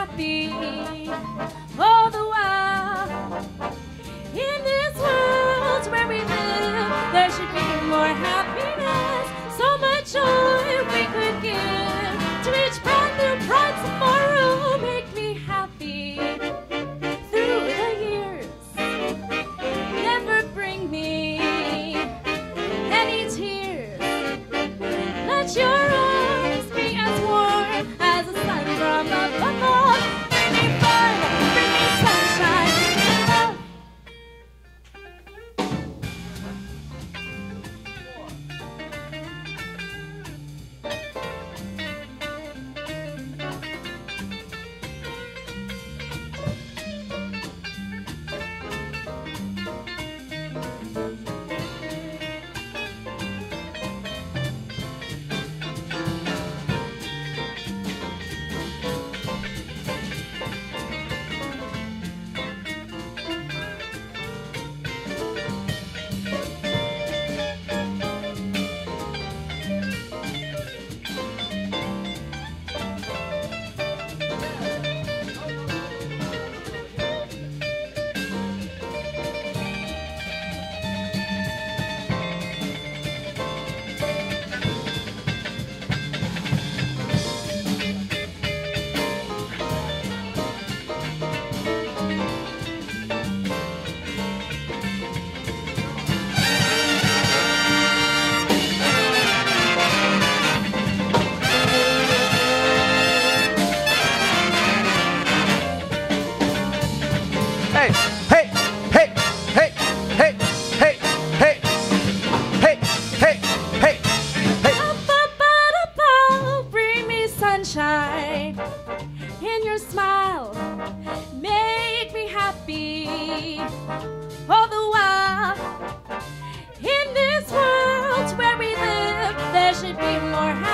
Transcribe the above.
happy all the while. In this world where we live, there should be more happiness, so much joy we could give to each brand new pride tomorrow. Make me happy through the years. Never bring me any tears. Let your arms be as warm as the sun from above. in your smile make me happy all the while. In this world where we live, there should be more happiness.